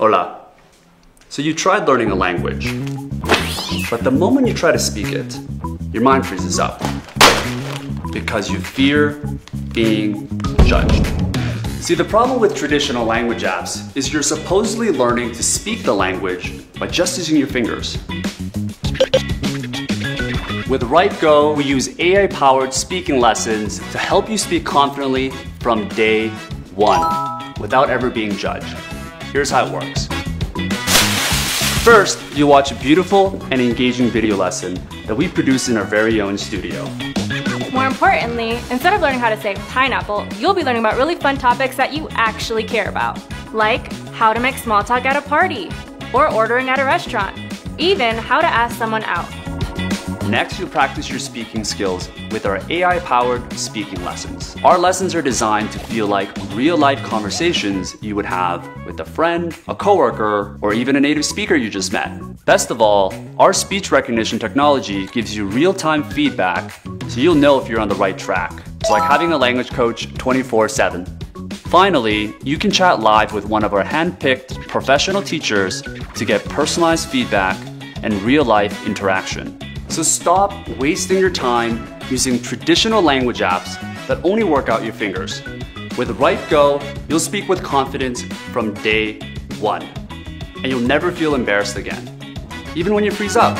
Hola. So you tried learning a language, but the moment you try to speak it, your mind freezes up because you fear being judged. See, the problem with traditional language apps is you're supposedly learning to speak the language by just using your fingers. With RypeGo, we use AI-powered speaking lessons to help you speak confidently from day one without ever being judged. Here's how it works. First, you watch a beautiful and engaging video lesson that we produce in our very own studio. More importantly, instead of learning how to say pineapple, you'll be learning about really fun topics that you actually care about, like how to make small talk at a party, or ordering at a restaurant, even how to ask someone out. Next, you'll practice your speaking skills with our AI-powered speaking lessons. Our lessons are designed to feel like real-life conversations you would have with a friend, a coworker, or even a native speaker you just met. Best of all, our speech recognition technology gives you real-time feedback so you'll know if you're on the right track. It's like having a language coach 24-7. Finally, you can chat live with one of our hand-picked professional teachers to get personalized feedback and real-life interaction. So stop wasting your time using traditional language apps that only work out your fingers. With RypeGo, you'll speak with confidence from day one, and you'll never feel embarrassed again, even when you freeze up.